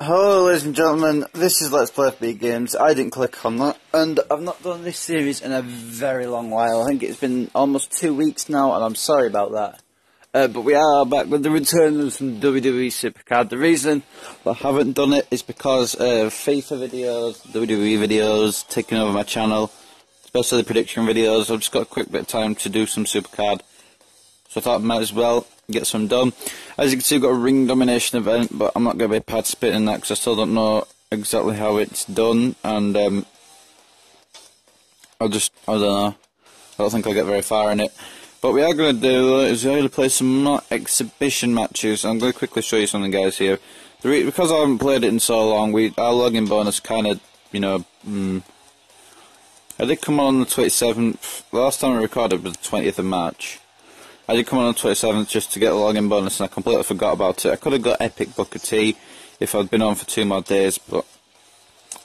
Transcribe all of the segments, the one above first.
Hello ladies and gentlemen, this is Let's Play FB Games. I didn't click on that, and I've not done this series in a very long while. I think it's been almost two weeks now, and I'm sorry about that. Uh, but we are back with the return of some WWE Supercard. The reason I haven't done it is because of FIFA videos, WWE videos, taking over my channel, especially the prediction videos. I've just got a quick bit of time to do some Supercard. So I thought I might as well get some done. As you can see, we've got a ring domination event, but I'm not going to be participating in that because I still don't know exactly how it's done, and um, I'll just, I don't know, I don't think I'll get very far in it. What we are going to do is we're going to play some exhibition matches. I'm going to quickly show you something, guys, here. because I haven't played it in so long, we our login bonus kind of, you know, mm, I did come on the 27th. Last time I recorded was the 20th of March. I did come on on 27th just to get a login bonus and I completely forgot about it. I could have got Epic Booker T if I'd been on for two more days, but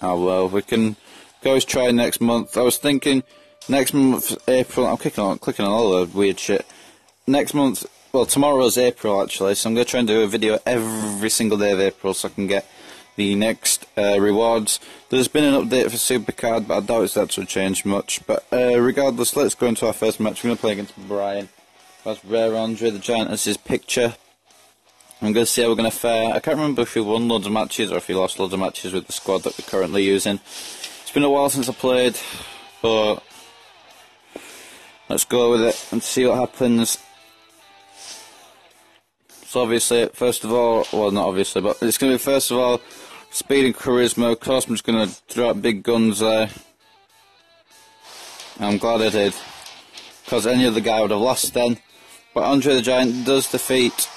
oh well, we can always try next month. I was thinking next month, April, I'm clicking on, clicking on all the weird shit. Next month, well, tomorrow's April actually, so I'm going to try and do a video every single day of April so I can get the next uh, rewards. There's been an update for Supercard, but I doubt it's actually changed much. But uh, regardless, let's go into our first match. We're going to play against Brian. That's Rare Andre the Giant as his picture. I'm going to see how we're going to fare. I can't remember if he won loads of matches or if he lost loads of matches with the squad that we're currently using. It's been a while since I played, but let's go with it and see what happens. So obviously, first of all, well not obviously, but it's going to be first of all, speed and charisma. Just going to out big guns there. I'm glad I did. Because any other guy would have lost then. But Andre the Giant does defeat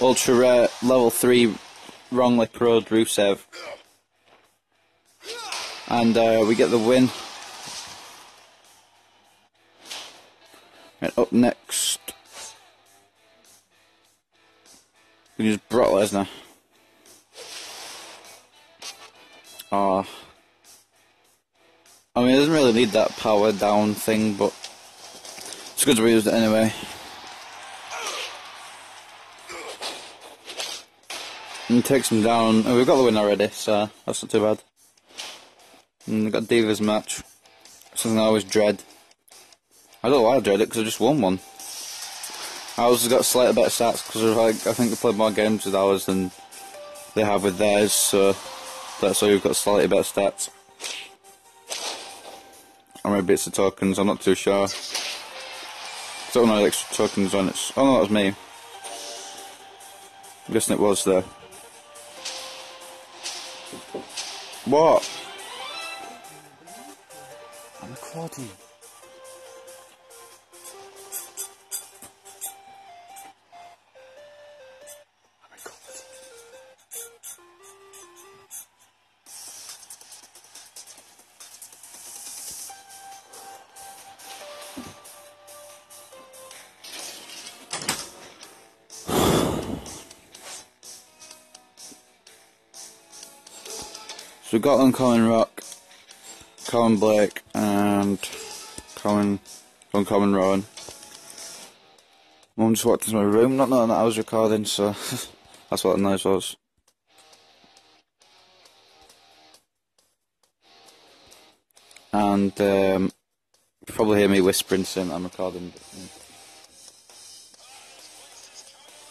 Ultra Rare Level 3 wrongly proed Rusev. And uh, we get the win. And up next, we use Brock Lesnar. Ah. I mean, it doesn't really need that power down thing, but it's good to reuse it anyway. And takes him down. Oh, we've got the win already, so that's not too bad. And we've got Divas match. Something I always dread. I don't know why I dread it, because I just won one. I also got slightly better stats, because like, I think they played more games with ours than they have with theirs, so that's why we've got slightly better stats. Or maybe it's the tokens, I'm not too sure. Don't know extra tokens on it. Oh no, that was me. I'm guessing it was there. What? I'm recording. So we've got Uncommon Rock, Colin Blake, and Colin, Uncommon Rowan. Mum just walked into my room, not knowing that I was recording, so that's what the noise was. And um, you probably hear me whispering soon I'm recording.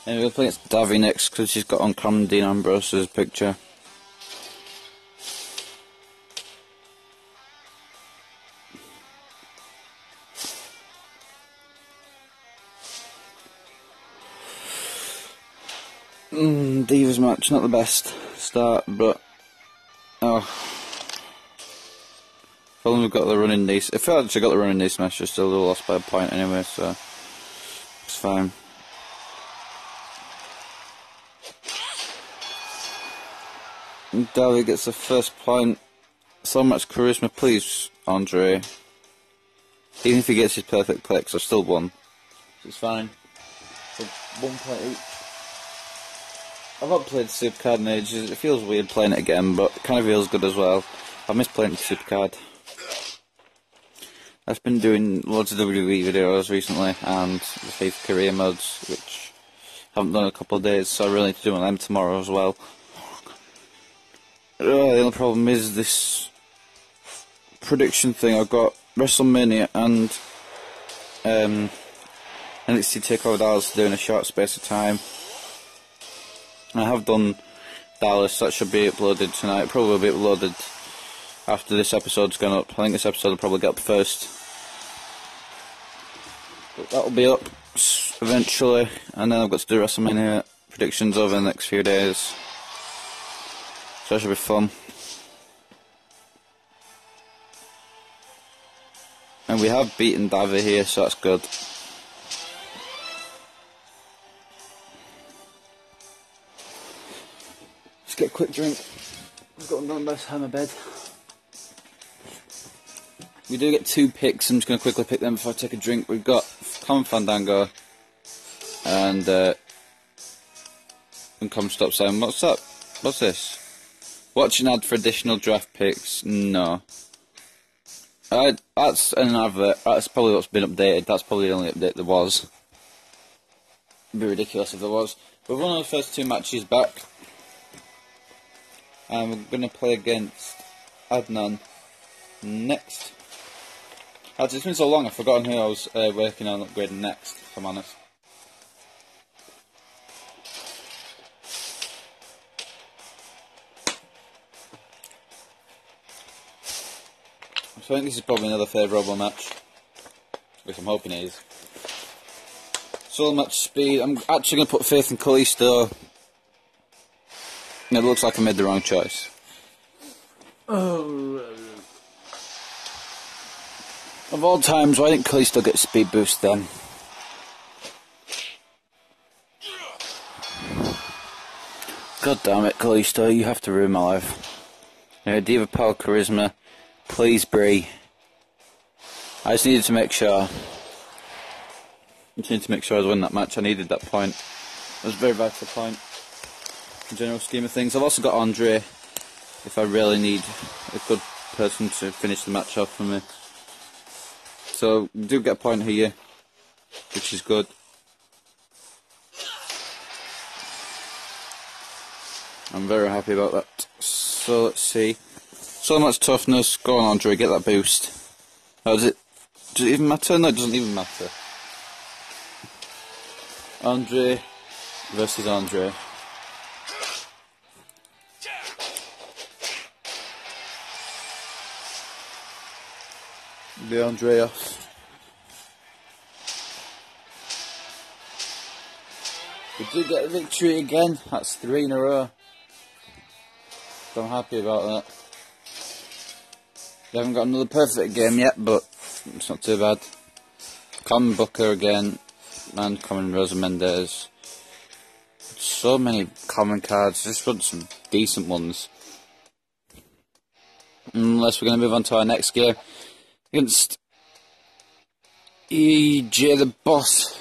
Anyway, we're playing against Davy next because she's got Uncommon Dean Ambrose's picture. Mm, Divas match, not the best start, but oh, only we got the running knees. If I actually got the running knee smash, I still lost by a point anyway, so it's fine. Davy gets the first point. So much charisma, please, Andre. Even if he gets his perfect clicks, I still won. It's fine. So one point each. I've not played Supercard in ages. It feels weird playing it again, but it kind of feels good as well. I've missed playing Supercard. I've been doing loads of WWE videos recently and the FIFA career modes, which I haven't done in a couple of days, so I really need to do them tomorrow as well. the only problem is this prediction thing. I've got WrestleMania and um, NXT Takeover Dallas doing a short space of time. I have done Dallas. That should be uploaded tonight. Probably be uploaded after this episode's gone up. I think this episode will probably get up first. But that'll be up eventually, and then I've got to do WrestleMania predictions over the next few days. So that should be fun. And we have beaten Davi here, so that's good. Let's get a quick drink. I've got hammer bed. We do get two picks. I'm just going to quickly pick them before I take a drink. We've got Common Fandango and uh, and come stop saying what's up? What's this? Watch an ad for additional draft picks? No. I, that's an advert. That's probably what's been updated. That's probably the only update there was. It'd be ridiculous if there was. We've won our first two matches back. And we're going to play against Adnan next. Actually, it's been so long I've forgotten who I was uh, working on upgrading next, if I'm honest. So I think this is probably another favourable match. Which I'm hoping it is. So much speed. I'm actually going to put faith in Kalisto. It looks like I made the wrong choice. Oh. Of all times, why didn't Kalisto get speed boost then? God damn it, Kalisto, you have to ruin my life. Yeah, Diva Power Charisma. Please, Brie. I just needed to make sure. I just needed to make sure I was winning that match. I needed that point. It was a very vital point. In general scheme of things. I've also got Andre. If I really need a good person to finish the match off for me. So, we do get a point here. Which is good. I'm very happy about that. So, let's see. So much toughness. Go on, Andre, get that boost. Oh, does it, does it even matter? No, it doesn't even matter. Andre versus Andre. The Andreas. We do get a victory again. That's three in a row. I'm happy about that. We haven't got another perfect game yet, but it's not too bad. Common Booker again, and common Rosa Mendes. So many common cards, just want some decent ones. Unless we're going to move on to our next game against EJ the Boss.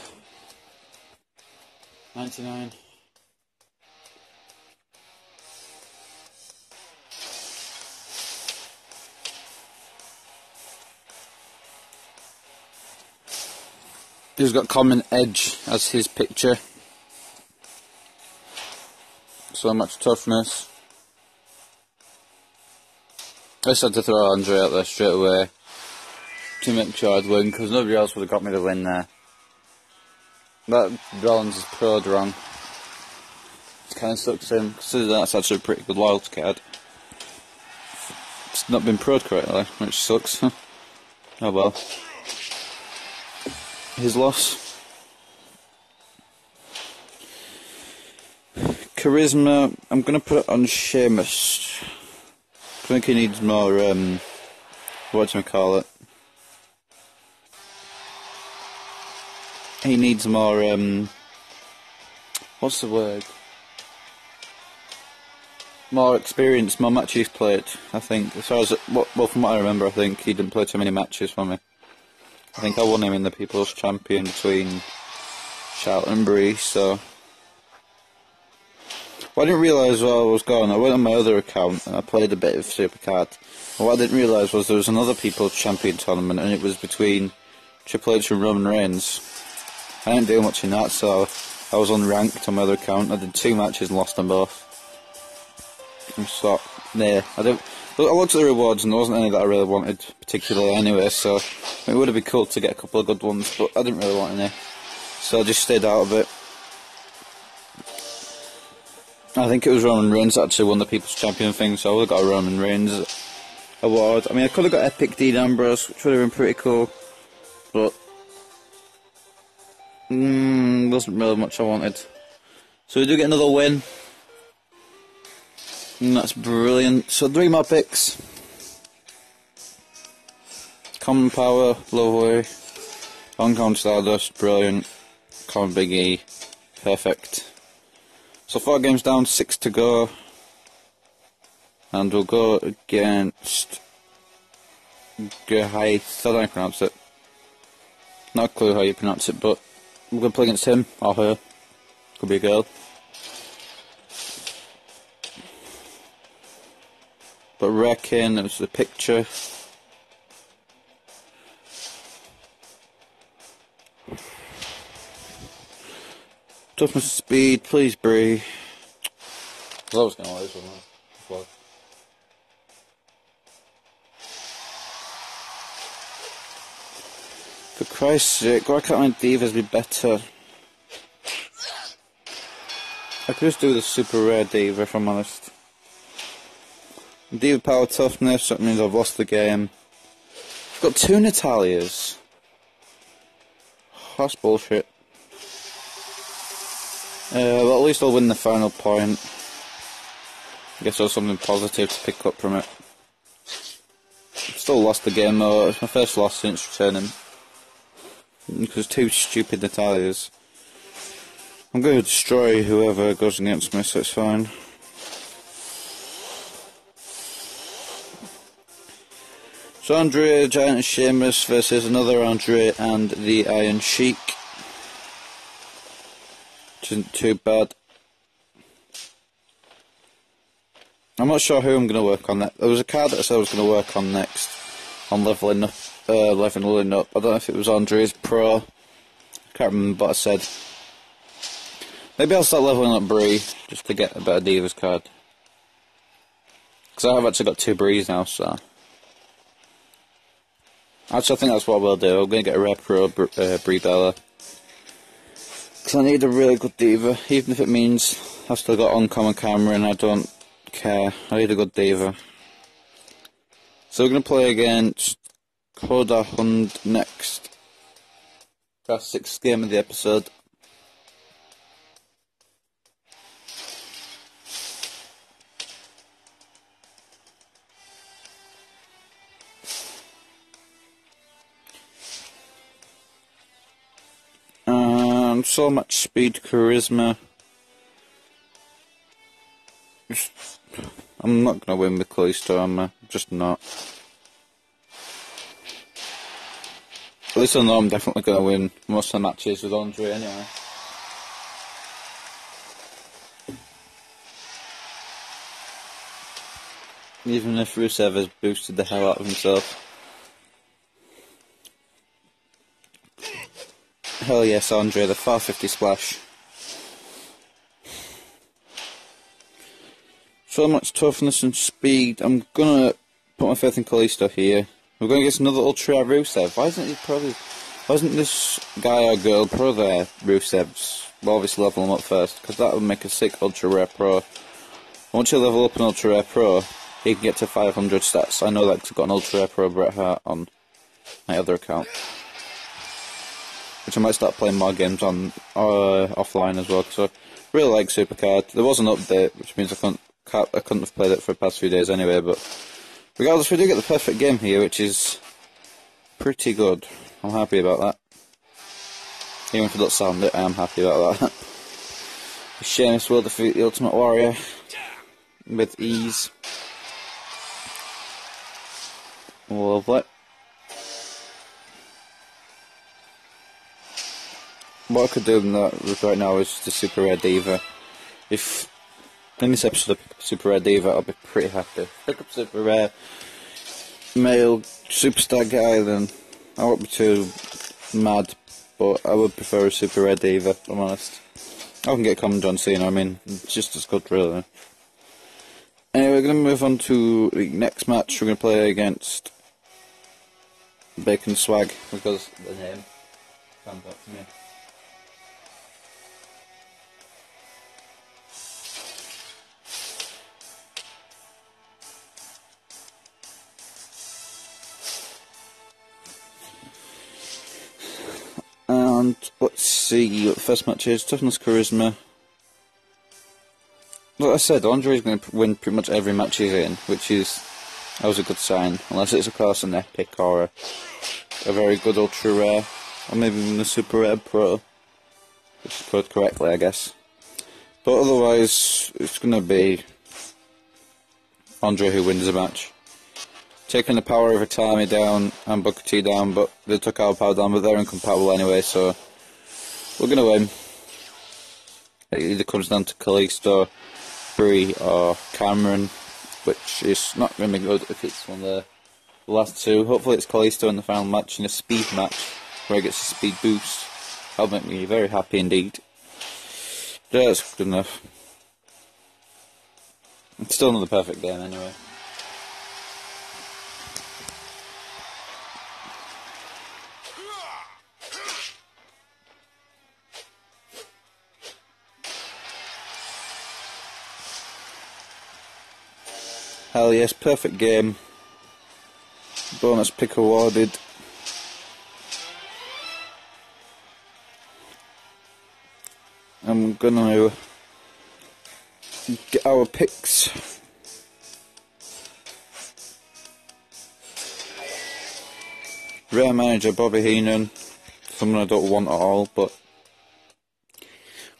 99. He's got Common Edge as his picture. So much toughness. I just had to throw Andre out there straight away to make sure I'd win because nobody else would have got me the win there. That Rollins is proed wrong. It kind of sucks in considering that's actually a pretty good wild card. It's not been proed correctly, which sucks. oh well his loss. Charisma, I'm going to put it on Sheamus. I think he needs more, um, what do I call it? He needs more, um, what's the word? More experience, more matches played, I think. As far as, well, from what I remember, I think he didn't play too many matches for me. I think I won him in the People's Champion between Charlotte and Brie, so. I didn't realise while I was gone, I went on my other account and I played a bit of Supercard. What I didn't realise was there was another People's Champion tournament and it was between Triple H and Roman Reigns. I didn't do much in that, so I was unranked on my other account. I did two matches and lost them both. I'm sort there. I don't. I looked at the rewards and there wasn't any that I really wanted particularly anyway, so it would have been cool to get a couple of good ones, but I didn't really want any. So I just stayed out of it. I think it was Roman Reigns actually won the People's Champion thing, so I would have got a Roman Reigns award. I mean, I could have got Epic Dean Ambrose, which would have been pretty cool, but mm, wasn't really much I wanted. So we do get another win. And that's brilliant. So three more picks. Common Power, lovely. Uncommon Stardust, brilliant. Common Big E, perfect. So four games down, six to go. And we'll go against Gehaith, I don't pronounce it. Not clue how you pronounce it, but we're going to play against him or her. Could be a girl. But reckon it was the picture. Toughness speed, please Brie. I was going to lose one. For Christ's sake, why can't my divas be better? I could just do the super rare diva if I'm honest. Diva power toughness, that means I've lost the game. I've got two Natalyas. That's bullshit. Uh, well, at least I'll win the final point. I guess there's something positive to pick up from it. Still lost the game though, it's my first loss since returning. Because two stupid Natalyas. I'm going to destroy whoever goes against me, so it's fine. So Andre, Giant Sheamus versus another Andre and the Iron Sheik. Which isn't too bad. I'm not sure who I'm going to work on next. There was a card that I said I was going to work on next. On leveling up, uh, leveling up. I don't know if it was Andre's Pro. I can't remember what I said. Maybe I'll start leveling up Brie, just to get a better Divas card. Because I've actually got two Bries now, so... Actually, I think that's what we'll do. I'm going to get a Rare Pro uh, Brie Bella. Because I need a really good Diva, even if it means I've still got Uncommon Cameron and I don't care. I need a good Diva. So we're going to play against Koda Hund next. That's sixth game of the episode. Um, so much speed, charisma. I'm not gonna win with am I? Just not. At least I know I'm definitely gonna win most of the matches with Andre anyway. Even if Rusev has boosted the hell out of himself. Hell yes, Andre, the 450 splash. So much toughness and speed. I'm gonna put my faith in Kalisto here. We're gonna get another Ultra Rare Rusev. Why isn't he probably? Why isn't this guy or girl pro there? Rusev's. Well, obviously level him up first, because that would make a sick Ultra Rare Pro. Once you level up an Ultra Rare Pro, he can get to 500 stats. I know that because I've got an Ultra Rare Pro Bret Hart on my other account which I might start playing more games on uh, offline as well. Because I really like Supercard. There was an update, which means I couldn't I couldn't have played it for the past few days anyway. But regardless, we do get the perfect game here, which is pretty good. I'm happy about that. Even if it doesn't sound it, I am happy about that. Sheamus will defeat the Ultimate Warrior with ease. Lovely. what I could do right now is the Super Rare Diva. If in this episode of Super Rare Diva, I'll be pretty happy. Pick up Super Rare male superstar guy, then I won't be too mad, but I would prefer a Super Rare Diva, I'm honest. I can get Common John Cena, I mean, just as good, really. Anyway, we're going to move on to the next match. We're going to play against Bacon Swag because the name stands out to me. And let's see what the first match is. Toughness, Charisma. Like I said, Andre is going to win pretty much every match he's in, which is always a good sign. Unless it's, of course, an epic or a, a very good ultra rare, or maybe even a super rare pro, which is put correctly, I guess. But otherwise, it's going to be Andre who wins the match. Taking the power of Itami down and Booker T down, but they took our power down, but they're incompatible anyway, so we're going to win. It either comes down to Kalisto Brie or Cameron, which is not going to be good if it's one of the last two. Hopefully it's Kalisto in the final match in a speed match where he gets a speed boost. That'll make me very happy indeed. That's good enough. It's still not the perfect game anyway. Hell yes, perfect game. Bonus pick awarded. I'm gonna get our picks. Rare manager Bobby Heenan, someone I don't want at all, but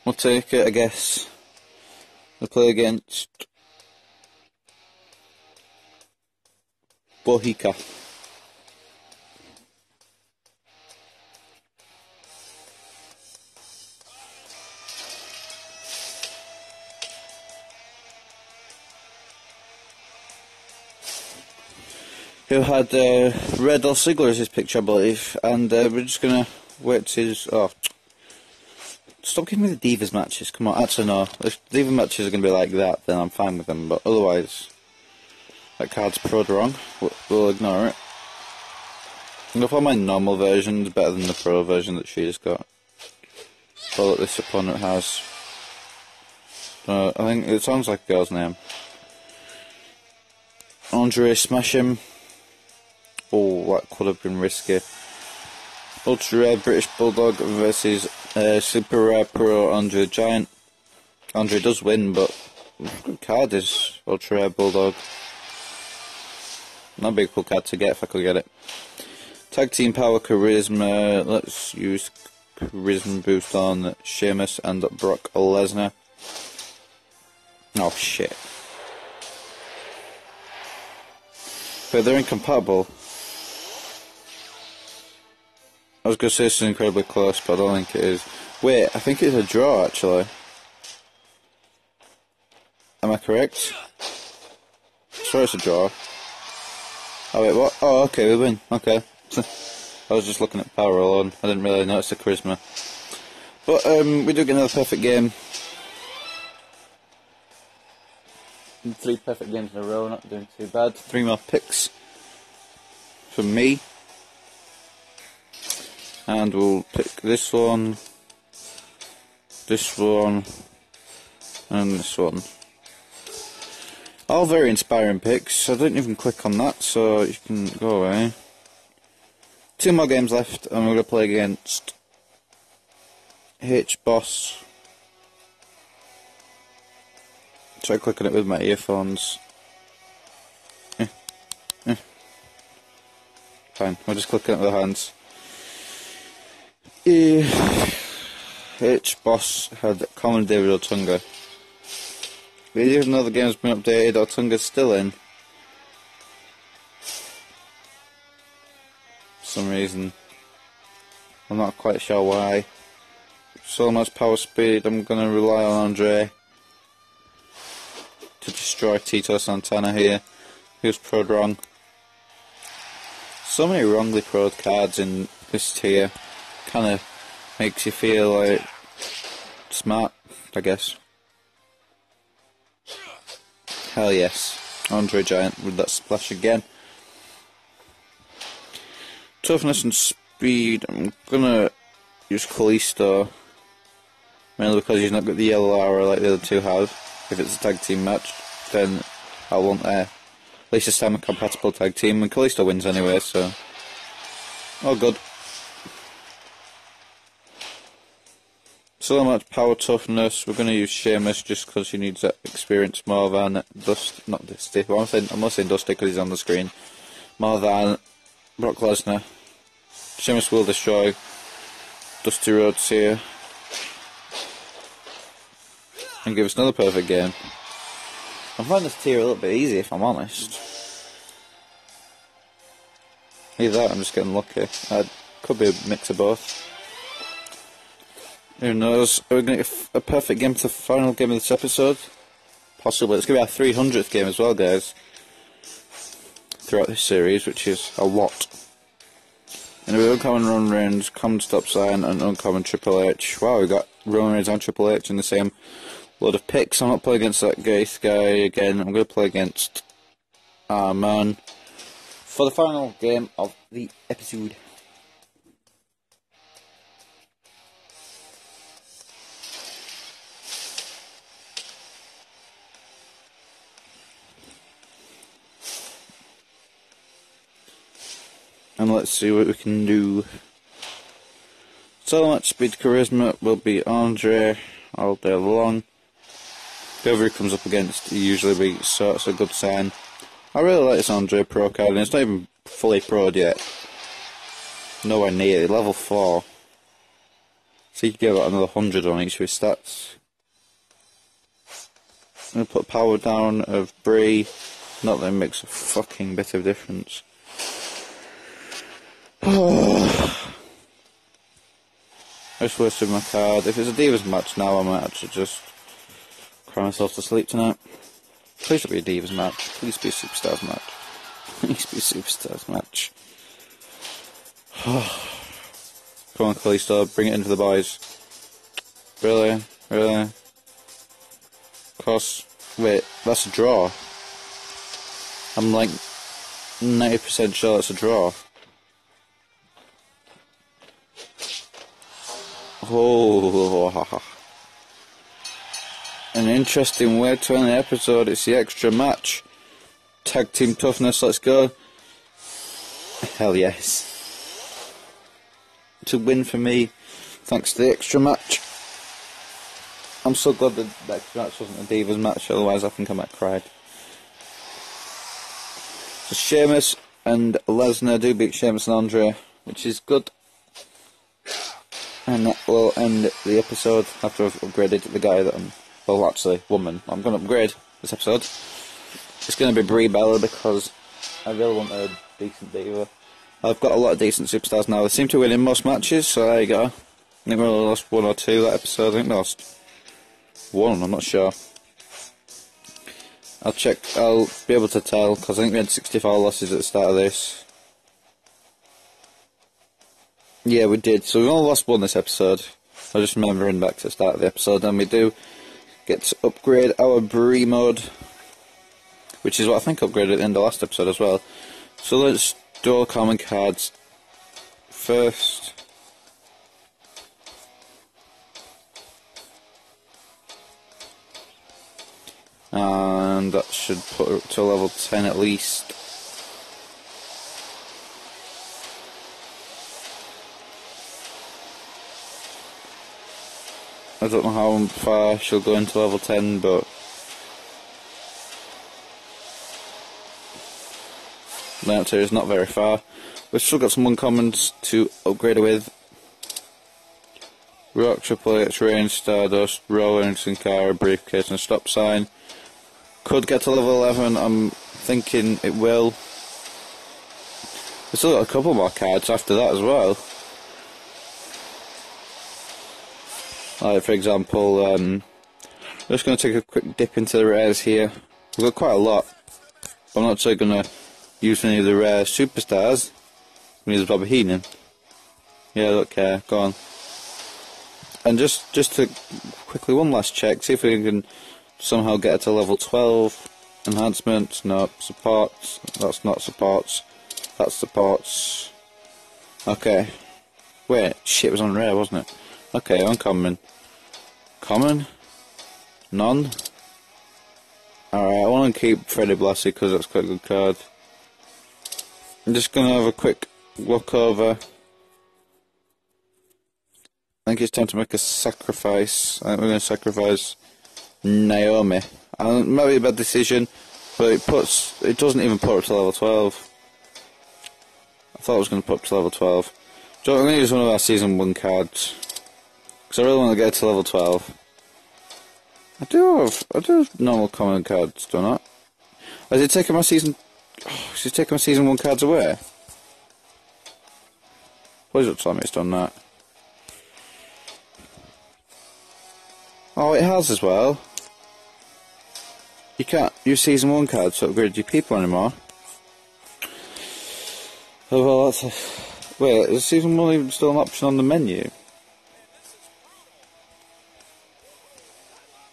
we'll take it, I guess. We play against Bohica. Who had uh, Red Sigler as his picture, I believe, and uh, we're just gonna wait to his. Oh, stop giving me the Divas matches. Come on, actually no. If Divas matches are gonna be like that, then I'm fine with them. But otherwise, that card's prod wrong. We'll, ignore it. I thought my normal version is better than the pro version that she's got. All that this opponent has. Uh, I think it sounds like a girl's name. Andre smash him. Oh, that could have been risky. Ultra Rare British Bulldog versus uh, Super Rare Pro Andre Giant. Andre does win, but good card is Ultra Rare Bulldog. Not a big cool card to get if I could get it. Tag Team Power Charisma. Let's use Charisma Boost on Sheamus and Brock Lesnar. Oh shit. But they're incompatible. I was going to say it's incredibly close, but I don't think it is. Wait, I think it's a draw actually. Am I correct? I swear it's a draw. Oh wait, what? Oh, okay, we win. Okay. I was just looking at power alone. I didn't really notice the charisma. But um, we do get another perfect game. Three perfect games in a row, not doing too bad. Three more picks from me. And we'll pick this one, this one, and this one. All very inspiring picks. I didn't even click on that, so you can go away. Two more games left, and we're going to play against H-Boss. Try clicking it with my earphones. Eh. Eh. Fine, I'll just click it with the hands. H-Boss had Common David Otunga. Even though the game's been updated, Otunga's still in. For some reason. I'm not quite sure why. So much power speed, I'm gonna rely on Andre to destroy Tito Santana here. He was prod wrong. So many wrongly prod cards in this tier. Kinda makes you feel like smart, I guess. Hell yes. Andre Giant with that splash again. Toughness and speed, I'm gonna use Kalisto. Mainly because he's not got the yellow aura like the other two have. If it's a tag team match, then I want uh, at least a time a compatible tag team, and Kalisto wins anyway, so. Oh, good. So much power toughness. We're going to use Sheamus just because he needs that experience more than Dust. Not Dusty. Well, I'm saying I'm not saying Dusty because he's on the screen. More than Brock Lesnar. Sheamus will destroy Dusty Rhodes here and give us another perfect game. I find this tier a little bit easy if I'm honest. Either that, I'm just getting lucky. I could be a mix of both. Who knows? Are we going to get a perfect game for the final game of this episode? Possibly. It's going to be our 300th game as well, guys. Throughout this series, which is a lot. And we uncommon Roman Reigns, common stop sign, and uncommon Triple H. Wow, we got Roman Reigns and Triple H in the same load of picks. I'm not playing against that Gaith guy again. I'm going to play against uh, our man for the final game of the episode. Let's see what we can do. So much speed charisma will be Andre all day long. Whoever he comes up against, he usually beats, so it's a good sign. I really like this Andre Pro card, and it's not even fully proed yet. Nowhere near level 4. So you can get about another 100 on each of his stats. I'm going to put power down of Brie. Not that it makes a fucking bit of difference. I just wasted my card. If it's a Divas match now, I might actually just cry myself to sleep tonight. Please don't be a Divas match. Please be a Superstars match. Please be a Superstars match. Come on, Kalisto, bring it into the boys. Really? Really? Course. Wait, that's a draw. I'm like 90% sure that's a draw. Oh, an interesting way to end the episode. It's the extra match. Tag team toughness, let's go. Hell yes. To win for me, thanks to the extra match. I'm so glad that extra match wasn't a Divas match, otherwise I think I might cried. So Sheamus and Lesnar do beat Sheamus and Andre, which is good. And that will end the episode after I've upgraded the guy that I'm, well actually, woman, I'm going to upgrade this episode. It's going to be Brie Bella because I really want a decent diva. I've got a lot of decent superstars now. They seem to win in most matches, so there you go. I think we only lost one or two that episode. I think we lost one, I'm not sure. I'll check, I'll be able to tell, because I think we had 64 losses at the start of this. Yeah, we did. So we only lost one this episode. I just remembering back to the start of the episode, and we do get to upgrade our Brie mode, which is what I think upgraded at the last episode as well. So let's do all common cards first. And that should put her up to level 10 at least. I don't know how far she'll go into level 10, but answer is not very far. We've still got some uncommons to upgrade with. Rock, Triple H, Reigns, Stardust, Rowan, Sin Cara, Briefcase and Stop Sign. Could get to level 11, I'm thinking it will. We've still got a couple more cards after that as well. Like for example, um, I'm just going to take a quick dip into the rares here. We've got quite a lot. I'm not actually going to use any of the rare superstars. We need Bobby Heenan. Yeah, look here, go on. And just just to quickly one last check, see if we can somehow get it to level 12. Enhancements, no. Supports, that's not supports. That's supports. Okay. Wait, shit was on rare, wasn't it? Okay, uncommon. Common? None? Alright, I want to keep Freddie Blassie because that's quite a good card. I'm just going to have a quick look over. I think it's time to make a sacrifice. I think we're going to sacrifice Naomi. And be a bad decision, but it puts it doesn't even put up to level 12. I thought it was going to put up to level 12. So I'm going to use one of our season 1 cards. Because I really want to get to level 12. I do have, I do have normal common cards, don't I? Has oh, it taken my season, oh, has it taken my season 1 cards away? Please don't tell me it's done that. Oh, it has as well. You can't use season 1 cards to upgrade your people anymore. Oh, well, that's a... Wait, is season 1 even still an option on the menu?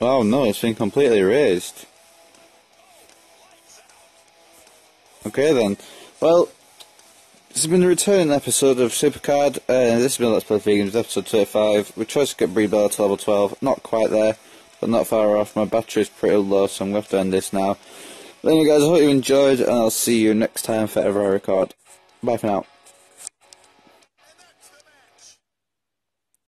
Oh no, it's been completely erased. Okay then. Well, this has been the return episode of Supercard. Uh, this has been Let's Play Vegans, episode 35. We tried to get Brie Bella to level 12. Not quite there, but not far off. My battery's pretty low, so I'm going to have to end this now. But anyway guys, I hope you enjoyed, and I'll see you next time for ever I record. Bye for now.